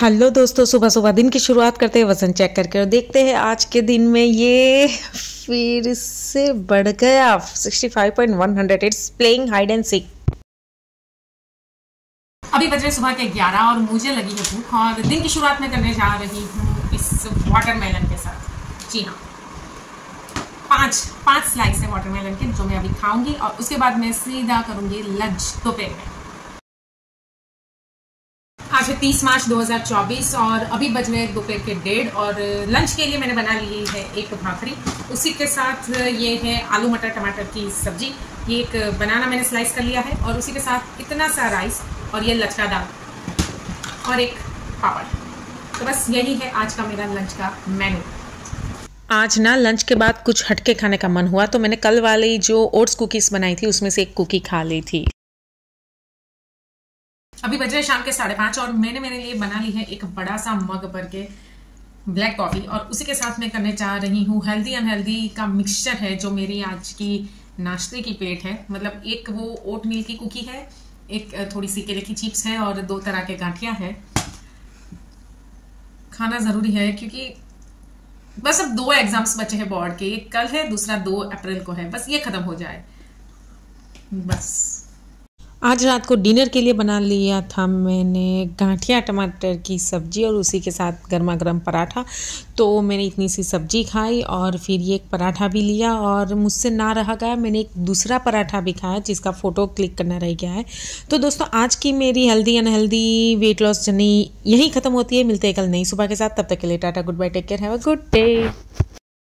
Hello दोस्तों सुबह सुबह दिन की शुरुआत करते हैं, वज़न चेक करके और देखते हैं आज के दिन में ये फिर से बढ़ गया। 65.100 it's playing hide and seek अभी बज रहे सुबह के 11 और मुझे लगी है भूख और दिन की शुरुआत में करने जा रही हूँ इस वाटरमेलन के साथ। जी हाँ। पाँच पाँच स्लाइस है वाटरमेलन के, जो मैं अभी खाऊँगी और उसके बाद मैं सीधा करूँगी लंच दोपहर में। आज है तीस मार्च 2024 और अभी बज रहे दोपहर के डेढ़ और लंच के लिए मैंने बना ली है एक भाखरी। उसी के साथ ये है आलू मटर टमाटर की सब्ज़ी। ये एक बनाना मैंने स्लाइस कर लिया है और उसी के साथ इतना सा राइस और ये लचका दाल और एक पापड़। तो बस यही है आज का मेरा लंच का मेनू। आज ना लंच के बाद कुछ हटके खाने का मन हुआ तो मैंने कल वाली जो ओट्स कुकीज़ बनाई थी, उसमें से एक कुकी खा ली थी। अभी बज रहे शाम के साढ़े पाँच और मैंने मेरे लिए बना ली है एक बड़ा सा मग भर के ब्लैक कॉफ़ी और उसी के साथ मैं करने जा रही हूँ। हेल्दी अनहेल्दी का मिक्सचर है जो मेरी आज की नाश्ते की प्लेट है। मतलब एक वो ओट मिल की कुकी है, एक थोड़ी सी केले की चिप्स है और दो तरह के गांठिया है। खाना ज़रूरी है क्योंकि बस अब दो एग्ज़ाम्स बचे हैं बोर्ड के। एक कल है, दूसरा दो अप्रैल को है। बस ये खत्म हो जाए। बस। आज रात को डिनर के लिए बना लिया था मैंने गांठिया, टमाटर की सब्ज़ी और उसी के साथ गर्मा गर्म पराठा। तो मैंने इतनी सी सब्ज़ी खाई और फिर ये एक पराठा भी लिया और मुझसे ना रहा गया। मैंने एक दूसरा पराठा भी खाया जिसका फ़ोटो क्लिक करना रह गया है। तो दोस्तों, आज की मेरी healthy, unhealthy weight loss journey यहीं ख़त्म होती है। मिलते हैं कल नई सुबह के साथ। तब तक के लिए tata, good bye, take care, have a good day.